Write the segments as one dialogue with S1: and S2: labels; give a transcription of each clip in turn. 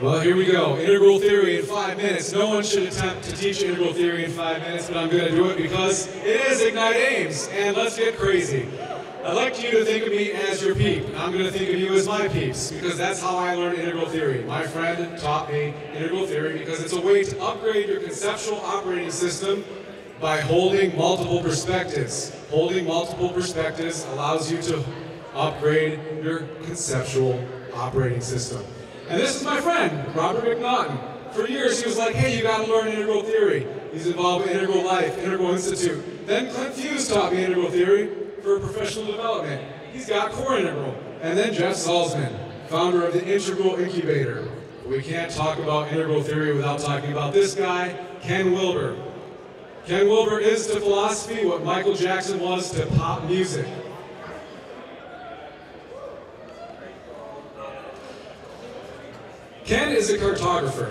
S1: Well, here we go. Integral theory in five minutes. No one should attempt to teach integral theory in five minutes, but I'm going to do it because it is Ignite Ames, and let's get crazy. I'd like you to think of me as your peep. I'm going to think of you as my peeps because that's how I learned integral theory. My friend taught me integral theory because it's a way to upgrade your conceptual operating system by holding multiple perspectives. Holding multiple perspectives allows you to upgrade your conceptual operating system. And this is my friend, Robert McNaughton. For years, he was like, hey, you gotta learn integral theory. He's involved with Integral Life, Integral Institute. Then Clint Fuhs taught me integral theory for professional development. He's got core integral. And then Jeff Salzman, founder of the Integral Incubator. We can't talk about integral theory without talking about this guy, Ken Wilber. Ken Wilber is to philosophy what Michael Jackson was to pop music. Ken is a cartographer,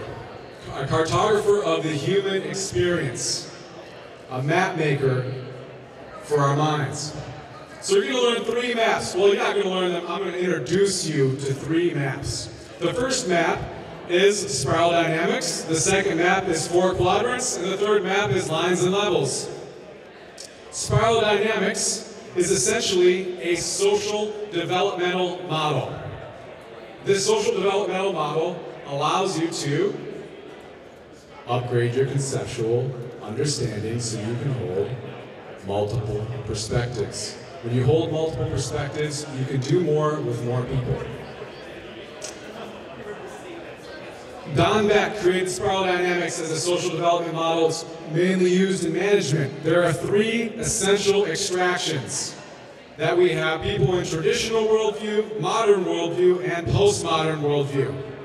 S1: a cartographer of the human experience, a map maker for our minds. So you're going to learn three maps. Well, you're not going to learn them. I'm going to introduce you to three maps. The first map is spiral dynamics. The second map is four quadrants. And the third map is lines and levels. Spiral dynamics is essentially a social developmental model. This social developmental model allows you to upgrade your conceptual understanding so you can hold multiple perspectives. When you hold multiple perspectives, you can do more with more people. Don Beck created spiral dynamics as a social development model it's mainly used in management. There are three essential extractions that we have people in traditional worldview, modern worldview, and postmodern worldview.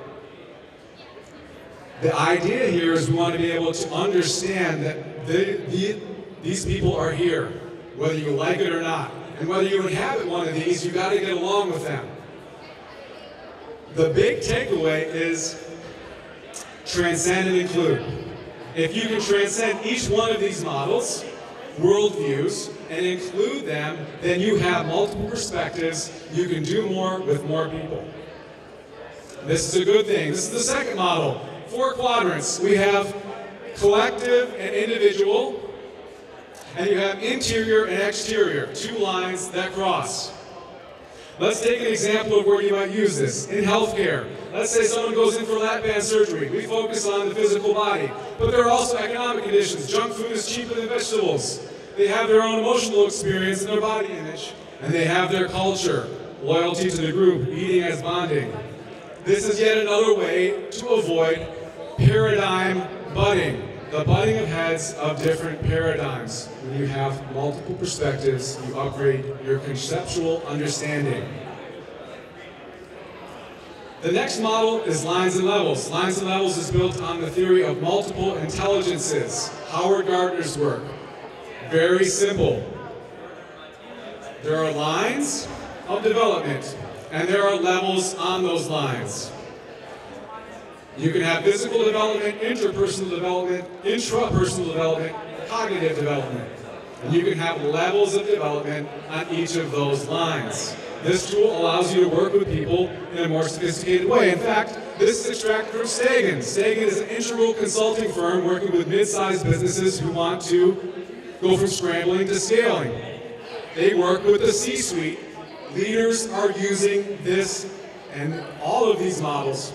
S1: The idea here is we want to be able to understand that the, these people are here, whether you like it or not. And whether you inhabit one of these, you got to get along with them. The big takeaway is transcend and include. If you can transcend each one of these models, worldviews, and include them, then you have multiple perspectives. You can do more with more people. This is a good thing. This is the second model. Four quadrants. We have collective and individual, and you have interior and exterior, two lines that cross. Let's take an example of where you might use this. In healthcare, let's say someone goes in for lap band surgery. We focus on the physical body, but there are also economic conditions. Junk food is cheaper than vegetables. They have their own emotional experience and their body image, and they have their culture, loyalty to the group, eating as bonding. This is yet another way to avoid paradigm butting, the butting of heads of different paradigms. When you have multiple perspectives, you upgrade your conceptual understanding. The next model is lines and levels. Lines and levels is built on the theory of multiple intelligences, Howard Gardner's work. Very simple. There are lines of development, and there are levels on those lines. You can have physical development, interpersonal development, intrapersonal development, cognitive development. And you can have levels of development on each of those lines. This tool allows you to work with people in a more sophisticated way. In fact, this is extracted from Stagen. Stagen is an integral consulting firm working with mid-sized businesses who want to go from scrambling to scaling. They work with the C-suite. Leaders are using this and all of these models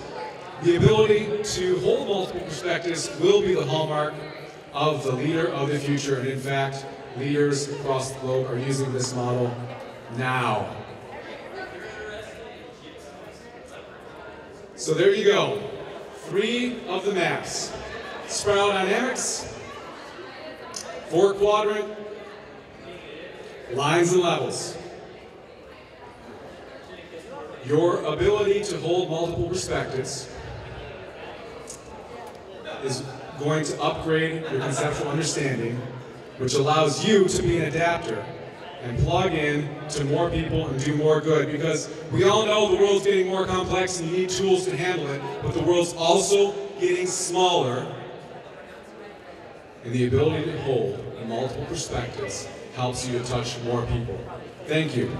S1: the ability to hold multiple perspectives will be the hallmark of the leader of the future. And in fact, leaders across the globe are using this model now. So there you go. Three of the maps. Spiral dynamics, four quadrant, lines and levels. Your ability to hold multiple perspectives is going to upgrade your conceptual understanding, which allows you to be an adapter and plug in to more people and do more good. Because we all know the world's getting more complex and you need tools to handle it, but the world's also getting smaller. And the ability to hold multiple perspectives helps you to touch more people. Thank you.